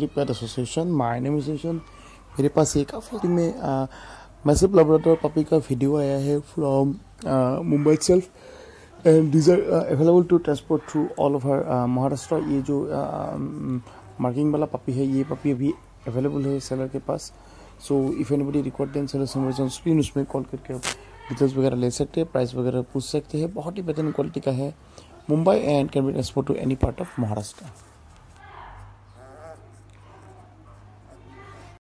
Pet association my name is मेरे पास एक हफ़्ते में मैसिव लेबोरेटर पपी का वीडियो आया है from Mumbai self and these are available to transport through all over Maharashtra ये जो मार्किंग um, वाला पपी है, ये पपी अभी अवेलेबल है सेलर के पास. So if anybody record then seller summers on screen उसमें कॉल करके आप डिटेल्स वगैरह ले सकते हैं प्राइस वगैरह पूछ सकते हैं. बहुत ही बेहतरीन क्वालिटी का है. Mumbai and can be transport to any part of Maharashtra